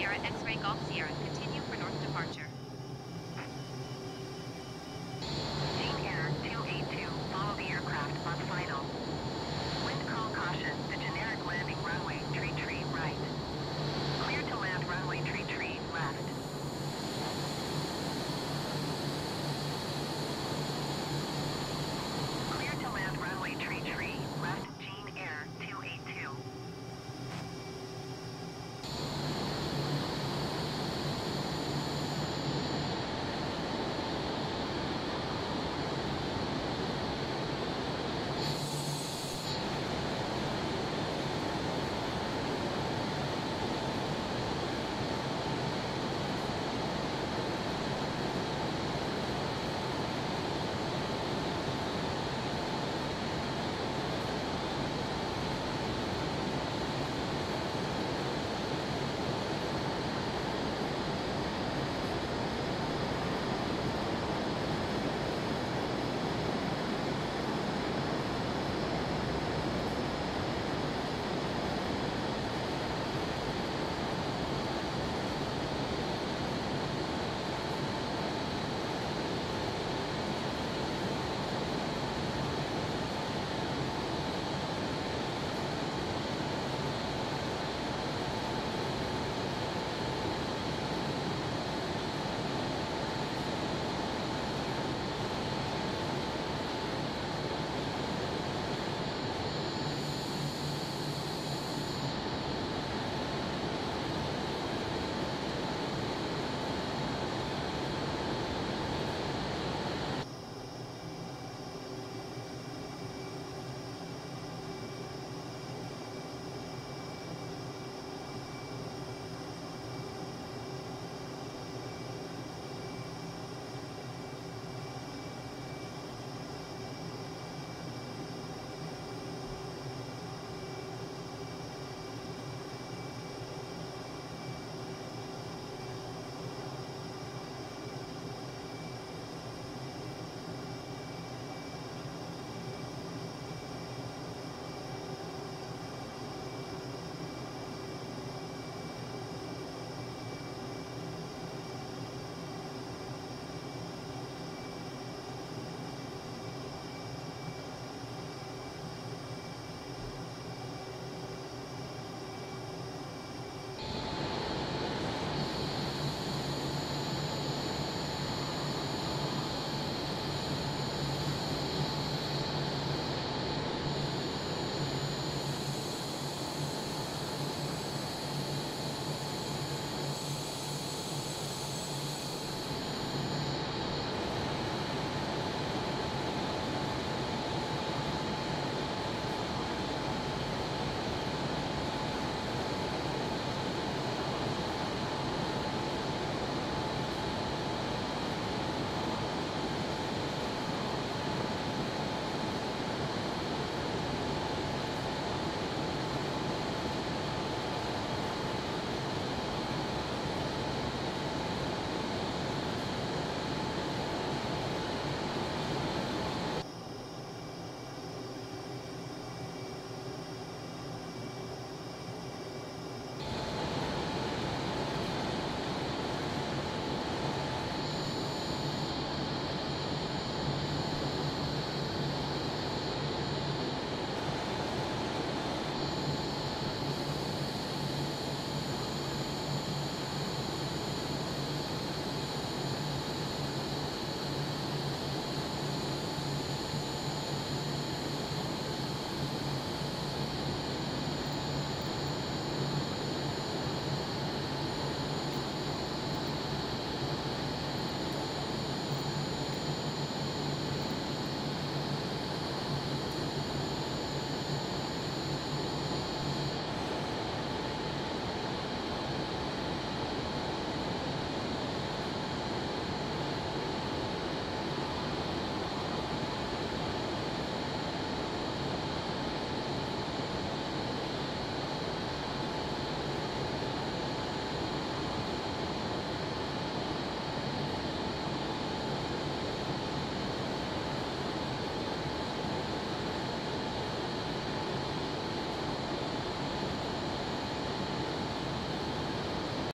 Sierra X-ray Golf Sierra. Continue